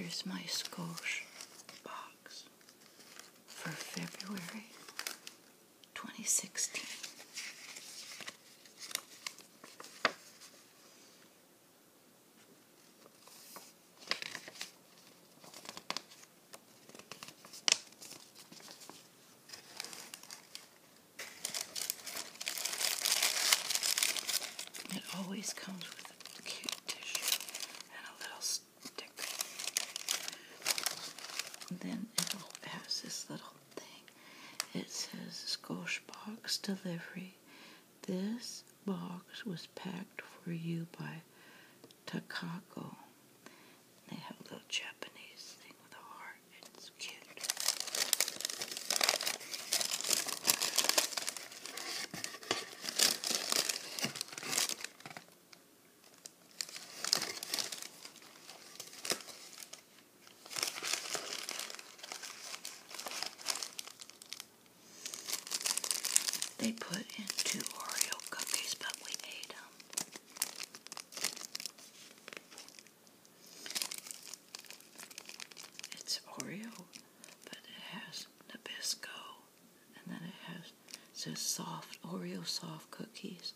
Here's my Skosh box for February 2016. It always comes with a cute tissue and a little sticker. And then it has this little thing. It says Box Delivery. This box was packed for you by Takako. They have a little Japanese thing with a heart. It's cute. They put in two Oreo cookies, but we ate them. It's Oreo, but it has Nabisco, and then it has says soft Oreo soft cookies.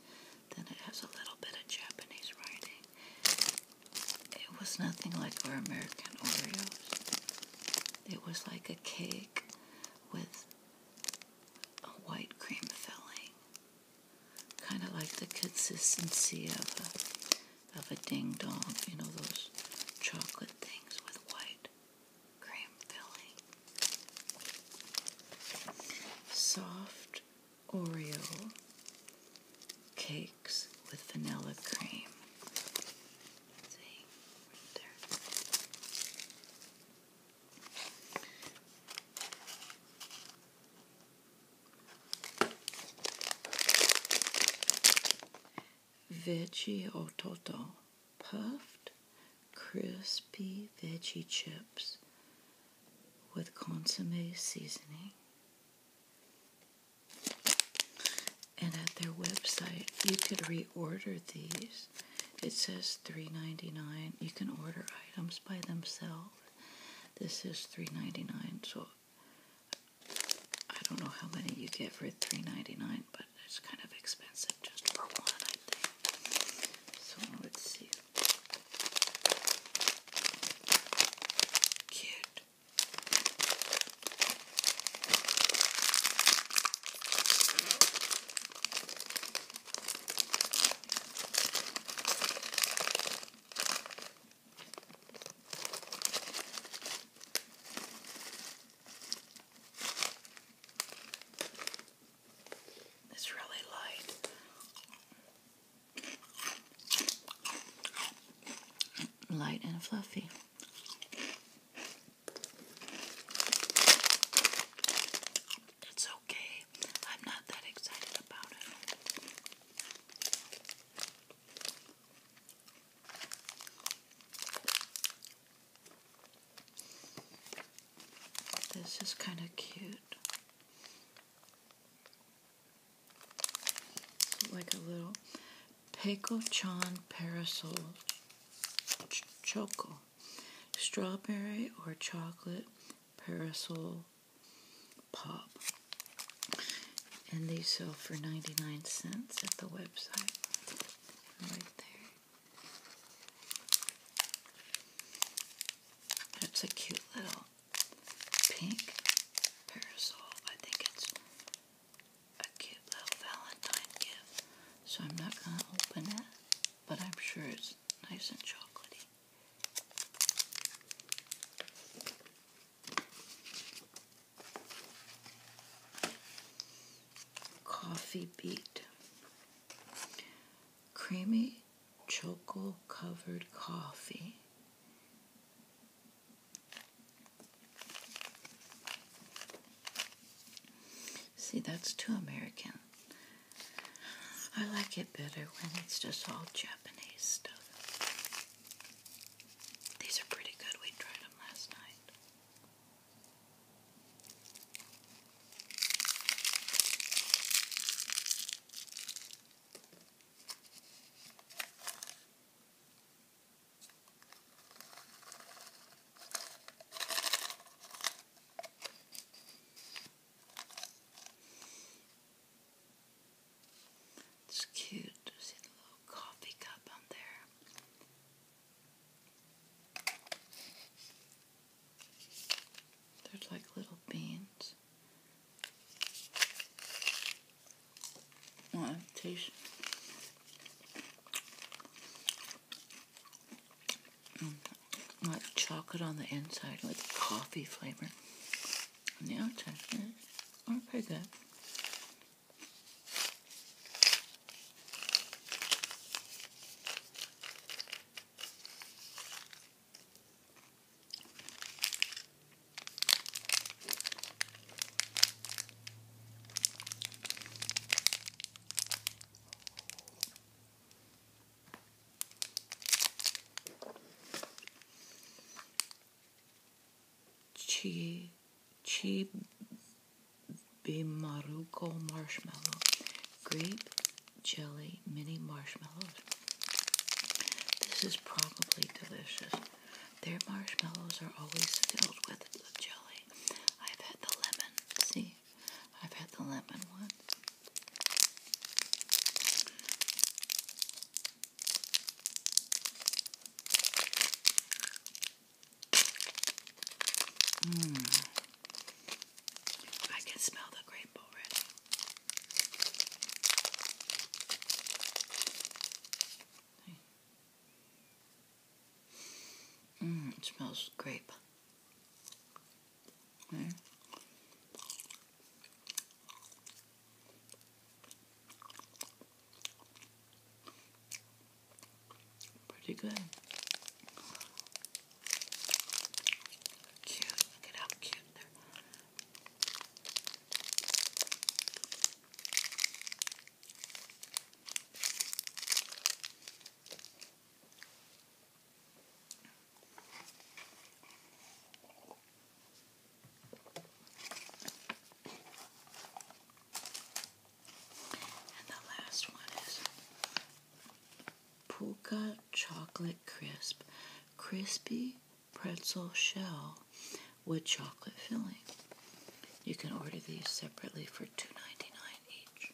Then it has a little bit of Japanese writing. It was nothing like our American Oreos. It was like a cake with a white cream filling, kind of like the consistency of a of a ding dong. You know those chocolate things with white cream filling. Soft Oreo cakes with vanilla cream. See, right there. Veggie Ototo puffed crispy veggie chips with consomme seasoning. And at their website, you could reorder these. It says $3.99. You can order items by themselves. This is $3.99, so I don't know how many you get for $3.99, but it's kind of expensive just for one, I think. So let's see. Cute. It's really light. Light fluffy. It's okay. I'm not that excited about it. This is kind of cute. like a little Peko Chan parasol choco, strawberry or chocolate parasol pop. And these sell for 99 cents at the website. Right there. That's a cute little pink parasol. I think it's a cute little Valentine gift. So I'm not going to open it, but I'm sure it's nice and chocolatey. Coffee beat. Creamy choco covered coffee. See, that's too American. I like it better when it's just all Japanese stuff. These are pretty good. We tried them last night. Mm, like chocolate on the inside with coffee flavor. On the outside, yeah, pretty good. Bimaruko marshmallow. Grape jelly mini marshmallows. This is probably delicious. Their marshmallows are always filled with the jelly. I've had the lemon. See i've had the lemon ones Mmm. I can smell the grape already. Mmm, it smells grape. Okay. Pretty good. Cute. Look at how cute they're. And the last one is Pucca Chocolate Crisp, crispy pretzel shell with chocolate filling. You can order these separately for $2.99 each.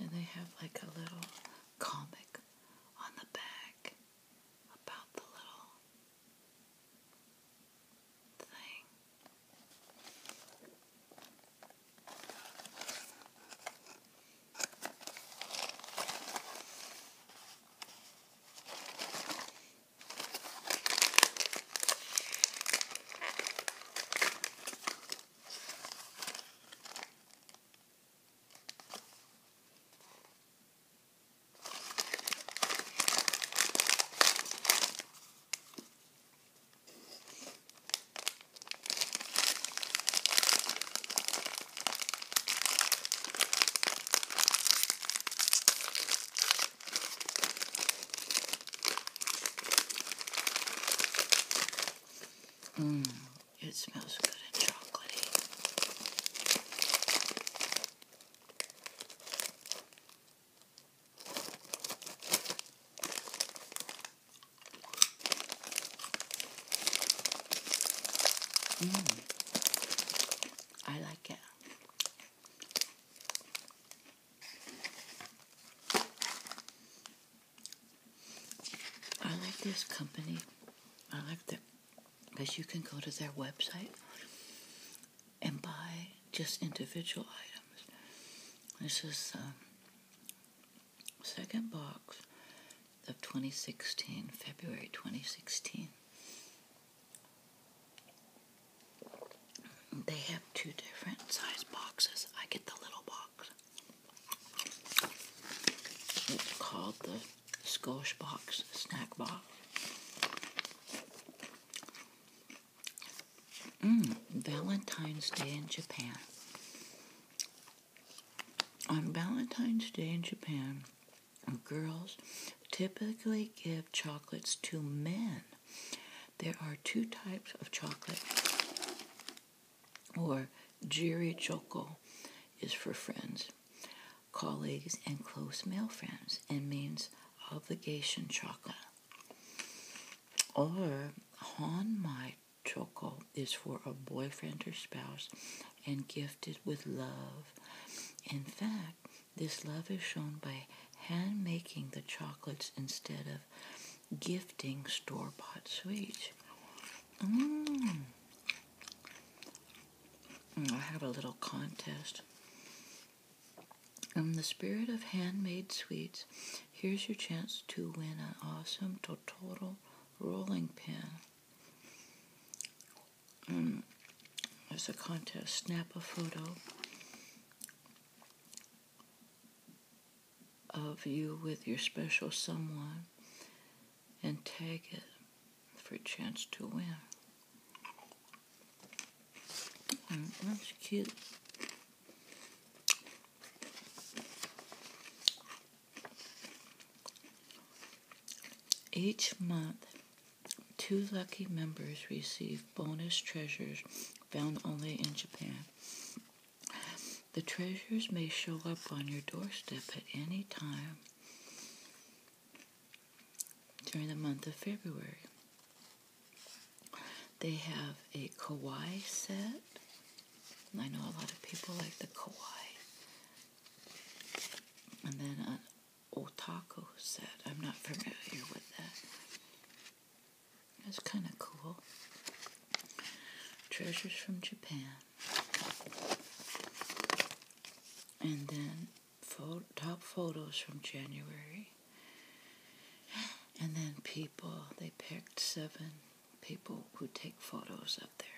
And they have like a little comic on the back about the little thing. Mmm, it smells good and chocolatey. Mmm, I like it. I like this company. I like the because you can go to their website and buy just individual items. This is the second box of 2016, February 2016. They have two different size boxes. I get the little box. It's called the Skosh box, snack box. Mm, Valentine's Day in Japan. On Valentine's Day in Japan, girls typically give chocolates to men. There are two types of chocolate, or giri choco is for friends, colleagues, and close male friends, and means obligation chocolate. Or Han Mai Choco is for a boyfriend or spouse and gifted with love. In fact, this love is shown by hand making the chocolates instead of gifting store bought sweets. Mmm. Mm, I have a little contest. In the spirit of handmade sweets, here's your chance to win an awesome Totoro rolling pin. Mm. There's a contest. Snap a photo of you with your special someone and tag it for a chance to win. Mm, that's cute. Each month, two lucky members receive bonus treasures found only in Japan. The treasures may show up on your doorstep at any time during the month of February. They have a kawaii set. I know a lot of people like the kawaii. And then an otaku set. I'm not familiar with that. That's kind of cool. Treasures from Japan. And then top photos from January. And then people, they picked seven people who take photos up there